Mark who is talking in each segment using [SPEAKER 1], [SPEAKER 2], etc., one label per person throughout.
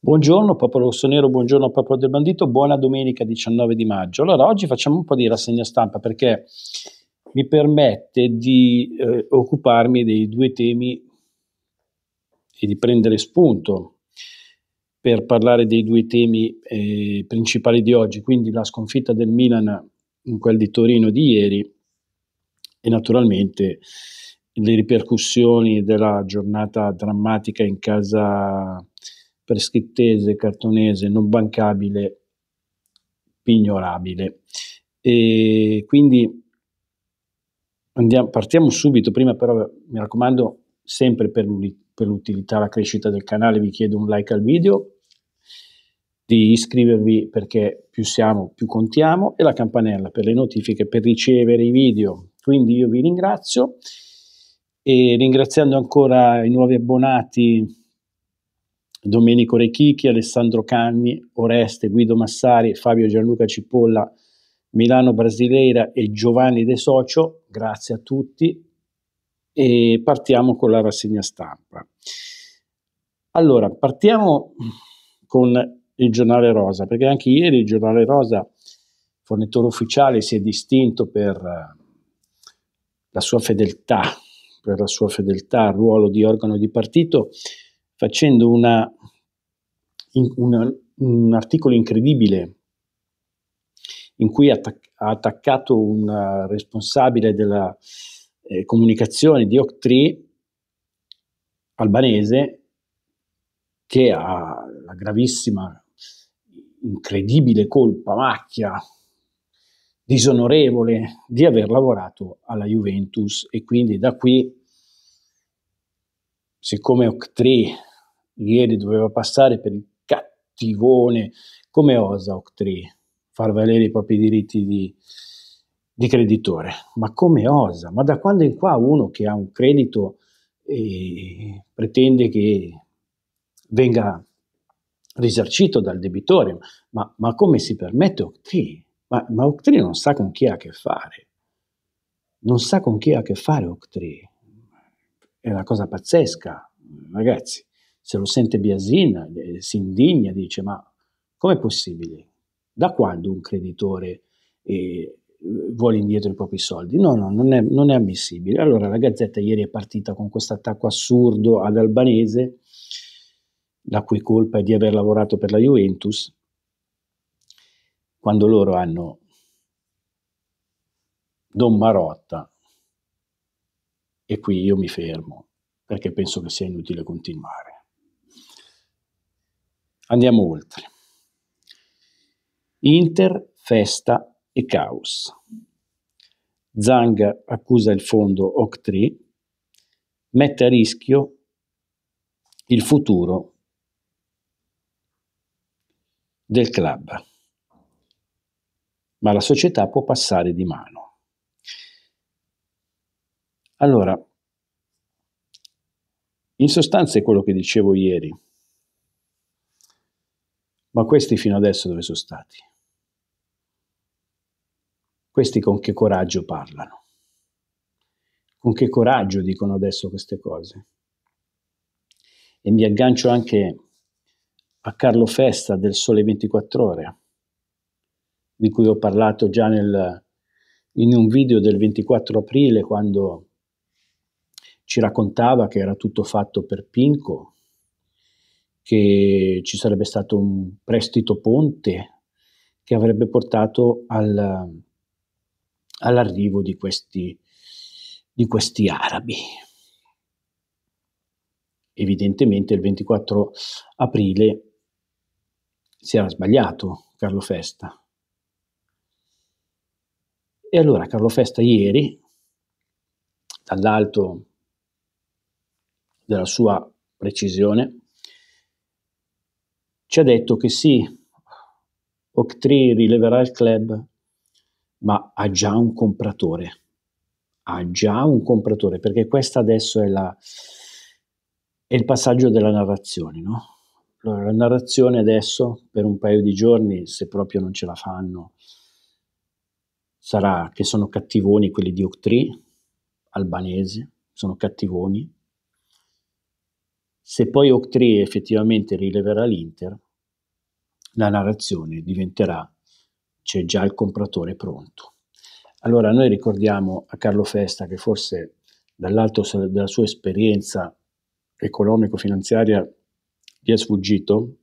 [SPEAKER 1] Buongiorno popolo rossonero, buongiorno popolo del bandito, buona domenica 19 di maggio. Allora, oggi facciamo un po' di rassegna stampa perché mi permette di eh, occuparmi dei due temi e di prendere spunto per parlare dei due temi eh, principali di oggi, quindi la sconfitta del Milan in quel di Torino di ieri e naturalmente le ripercussioni della giornata drammatica in casa prescrittese, cartonese, non bancabile, pignorabile. E quindi andiamo, partiamo subito, prima però mi raccomando, sempre per, per l'utilità la crescita del canale vi chiedo un like al video, di iscrivervi perché più siamo più contiamo e la campanella per le notifiche per ricevere i video. Quindi io vi ringrazio e ringraziando ancora i nuovi abbonati Domenico Rechichi, Alessandro Canni, Oreste, Guido Massari, Fabio Gianluca Cipolla, Milano Brasileira e Giovanni De Socio, grazie a tutti e partiamo con la rassegna stampa. Allora, partiamo con il giornale Rosa, perché anche ieri il giornale Rosa, fornitore ufficiale, si è distinto per la sua fedeltà, per la sua fedeltà al ruolo di organo di partito, facendo una, una, un articolo incredibile in cui attac- ha attaccato un responsabile della eh, comunicazione di Octree albanese che ha la gravissima, incredibile colpa, macchia disonorevole di aver lavorato alla Juventus e quindi da qui, siccome Octree ieri doveva passare per il cattivone, come osa Octree far valere i propri diritti di, di creditore? Ma come osa? Ma da quando in qua uno che ha un credito eh, pretende che venga risarcito dal debitore, ma, ma come si permette Octree? Ma, ma Octree non sa con chi ha a che fare. Non sa con chi ha a che fare Octree. È una cosa pazzesca, ragazzi. Se lo sente Biasin eh, si indigna, dice ma com'è possibile? Da quando un creditore eh, vuole indietro i propri soldi? No, no, non è, non è ammissibile. Allora la Gazzetta ieri è partita con questo attacco assurdo ad Albanese la cui colpa è di aver lavorato per la Juventus, quando loro hanno Don Marotta, e qui io mi fermo perché penso che sia inutile continuare. Andiamo oltre. Inter, festa e caos. Zang accusa il fondo Octree, mette a rischio il futuro del club, ma la società può passare di mano. Allora, in sostanza è quello che dicevo ieri, ma questi fino adesso dove sono stati? Questi con che coraggio parlano? Con che coraggio dicono adesso queste cose? E mi aggancio anche a Carlo Festa del Sole 24 Ore, di cui ho parlato già nel, in un video del 24 aprile quando ci raccontava che era tutto fatto per Pinco, che ci sarebbe stato un prestito ponte che avrebbe portato al, all'arrivo di questi, di questi arabi. Evidentemente il 24 aprile si era sbagliato Carlo Festa. E allora Carlo Festa ieri, dall'alto della sua precisione, ci ha detto che sì, Octree rileverà il club, ma ha già un compratore. Ha già un compratore, perché questo adesso è, la, è il passaggio della narrazione, no? Allora, la narrazione adesso, per un paio di giorni, se proprio non ce la fanno, sarà che sono cattivoni quelli di Octree, albanese, sono cattivoni. Se poi Octree effettivamente rileverà l'Inter, la narrazione diventerà c'è già il compratore pronto. Allora noi ricordiamo a Carlo Festa che forse dall'alto della sua esperienza economico-finanziaria gli è sfuggito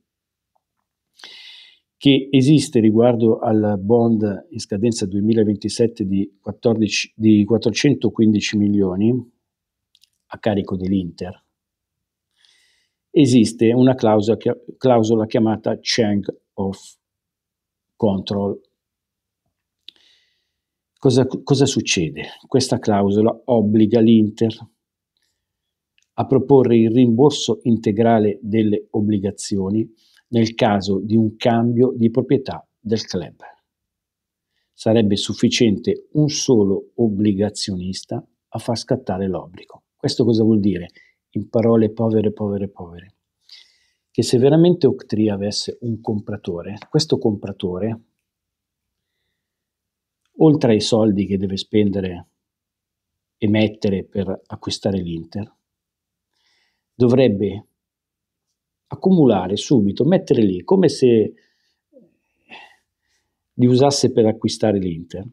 [SPEAKER 1] che esiste riguardo al bond in scadenza 2027 di, 14, di 415 milioni a carico dell'Inter, esiste una clausola, clausola chiamata Change of Control. Cosa, cosa succede? Questa clausola obbliga l'Inter a proporre il rimborso integrale delle obbligazioni nel caso di un cambio di proprietà del club. Sarebbe sufficiente un solo obbligazionista a far scattare l'obbligo. Questo cosa vuol dire? In parole povere, povere, povere. Che se veramente Octree avesse un compratore, questo compratore, oltre ai soldi che deve spendere e mettere per acquistare l'Inter, dovrebbe accumulare subito, mettere lì, come se li usasse per acquistare l'Inter,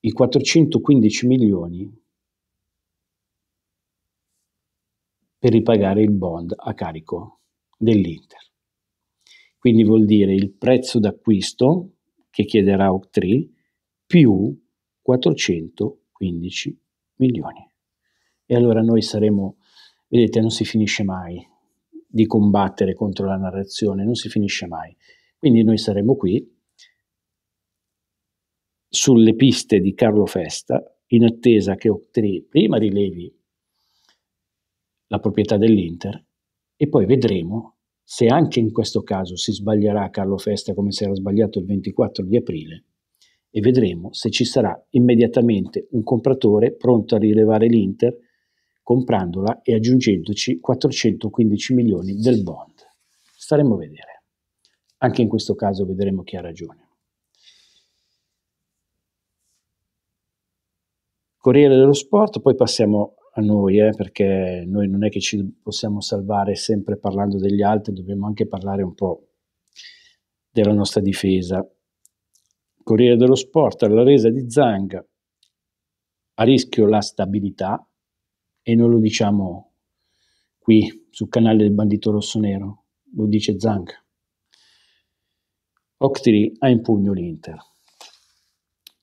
[SPEAKER 1] i 415 milioni per ripagare il bond a carico dell'Inter. Quindi vuol dire il prezzo d'acquisto che chiederà Octree più 415 milioni. E allora noi saremo, vedete, non si finisce mai, di combattere contro la narrazione, non si finisce mai. Quindi noi saremo qui sulle piste di Carlo Festa in attesa che Octree prima rilevi la proprietà dell'Inter e poi vedremo se anche in questo caso si sbaglierà Carlo Festa come si era sbagliato il 24 di aprile e vedremo se ci sarà immediatamente un compratore pronto a rilevare l'Inter comprandola e aggiungendoci 415 milioni del bond. Staremo a vedere. Anche in questo caso vedremo chi ha ragione. Corriere dello Sport, poi passiamo a noi, eh, perché noi non è che ci possiamo salvare sempre parlando degli altri, dobbiamo anche parlare un po' della nostra difesa. Corriere dello Sport, la resa di Zang, a rischio la stabilità, e non lo diciamo qui sul canale del bandito rosso-nero, lo dice Zang. Octree ha in pugno l'Inter.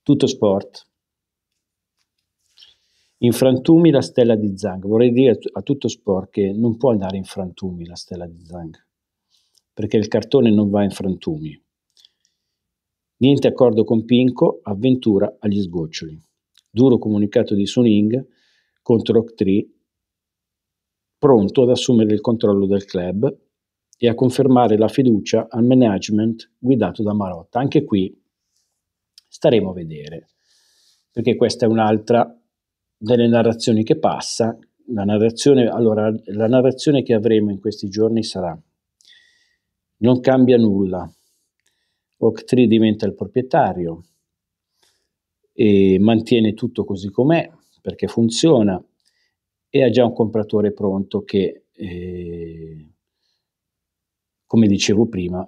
[SPEAKER 1] Tutto sport. In frantumi la stella di Zang. Vorrei dire a tutto sport che non può andare in frantumi la stella di Zang, perché il cartone non va in frantumi. Niente accordo con Pinco, avventura agli sgoccioli. Duro comunicato di Suning contro Octree, pronto ad assumere il controllo del club e a confermare la fiducia al management guidato da Marotta. Anche qui staremo a vedere, perché questa è un'altra delle narrazioni che passa. La narrazione, allora, la narrazione che avremo in questi giorni sarà non cambia nulla, Octree diventa il proprietario e mantiene tutto così com'è, perché funziona e ha già un compratore pronto che, eh, come dicevo prima,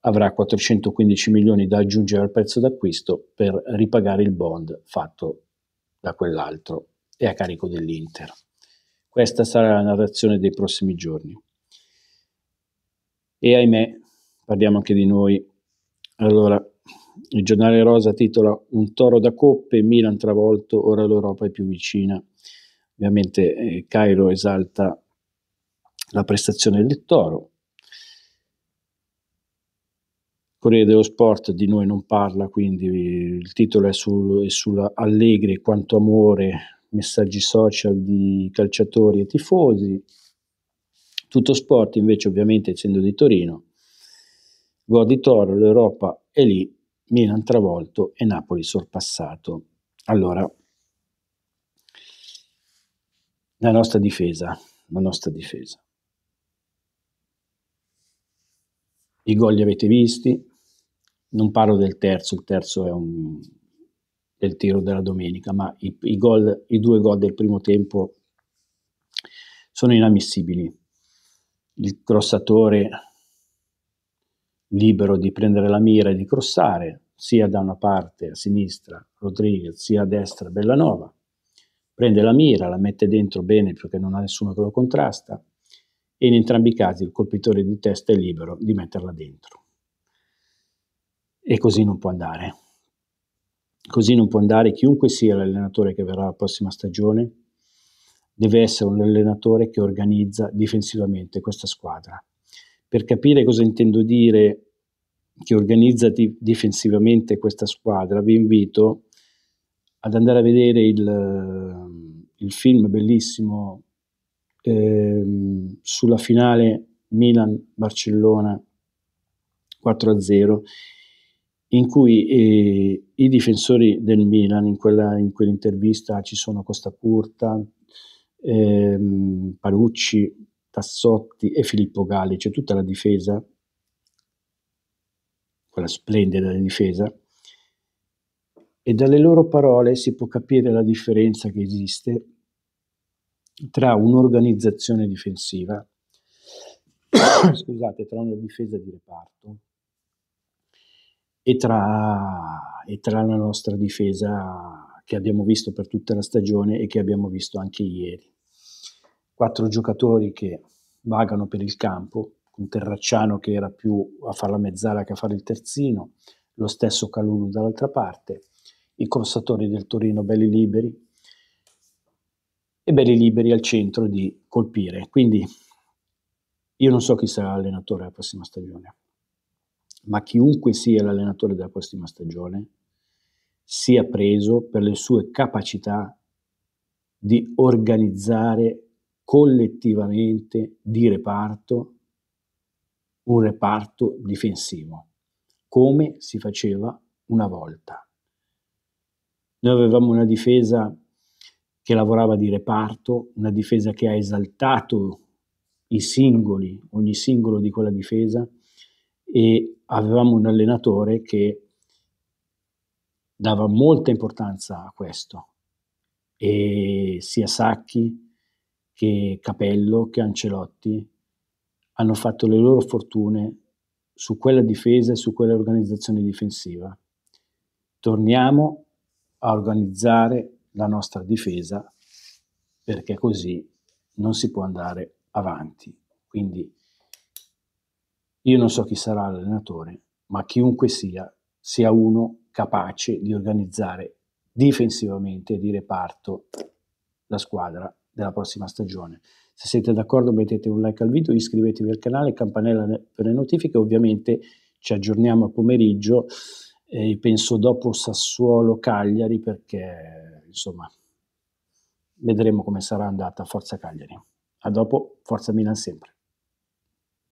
[SPEAKER 1] avrà 415 milioni da aggiungere al prezzo d'acquisto per ripagare il bond fatto da quell'altro e a carico dell'Inter. Questa sarà la narrazione dei prossimi giorni. E ahimè, parliamo anche di noi. Allora, il giornale Rosa titola Un toro da coppe, Milan travolto, ora l'Europa è più vicina. Ovviamente eh, Cairo esalta la prestazione del toro. Corriere dello Sport di noi non parla, quindi il titolo è, sul, è sulla Allegri, quanto amore, messaggi social di calciatori e tifosi. Tutto Sport invece ovviamente essendo di Torino, gol di Toro, l'Europa è lì, Milan travolto e Napoli sorpassato. Allora, la nostra difesa, la nostra difesa. I gol li avete visti, non parlo del terzo, il terzo è un, del tiro della domenica, ma i, i, gol, i due gol del primo tempo sono inammissibili. Il crossatore libero di prendere la mira e di crossare, sia da una parte a sinistra Rodriguez, sia a destra Bellanova, prende la mira, la mette dentro bene perché non ha nessuno che lo contrasta e in entrambi i casi il colpitore di testa è libero di metterla dentro. E così non può andare. Così non può andare chiunque sia l'allenatore che verrà la prossima stagione, deve essere un allenatore che organizza difensivamente questa squadra. Per capire cosa intendo dire che organizza di- difensivamente questa squadra, vi invito ad andare a vedere il, il film bellissimo eh, sulla finale Milan-Barcellona 4-0 in cui eh, i difensori del Milan, in, quella, in, quell'intervista ci sono Costa Curta, ehm, Parucci, Tassotti e Filippo Galli, c'è tutta la difesa, quella splendida difesa, e dalle loro parole si può capire la differenza che esiste tra un'organizzazione difensiva, scusate, tra una difesa di reparto e tra, e tra la nostra difesa che abbiamo visto per tutta la stagione e che abbiamo visto anche ieri. Quattro giocatori che vagano per il campo, un Terracciano che era più a fare la mezzala che a fare il terzino, lo stesso Calulu dall'altra parte, i crossatori del Torino belli liberi e belli liberi al centro di colpire. Quindi io non so chi sarà l'allenatore la prossima stagione ma chiunque sia l'allenatore della prossima stagione sia preso per le sue capacità di organizzare collettivamente di reparto un reparto difensivo, come si faceva una volta. Noi avevamo una difesa che lavorava di reparto, una difesa che ha esaltato i singoli, ogni singolo di quella difesa, e avevamo un allenatore che dava molta importanza a questo e sia Sacchi che Capello che Ancelotti hanno fatto le loro fortune su quella difesa e su quella organizzazione difensiva. Torniamo a organizzare la nostra difesa perché così non si può andare avanti. Quindi io non so chi sarà l'allenatore, ma chiunque sia, sia uno capace di organizzare difensivamente di reparto la squadra della prossima stagione. Se siete d'accordo mettete un like al video, iscrivetevi al canale, campanella per le notifiche, ovviamente ci aggiorniamo a pomeriggio, eh, penso dopo Sassuolo Cagliari perché insomma vedremo come sarà andata Forza Cagliari. A dopo, Forza Milan sempre.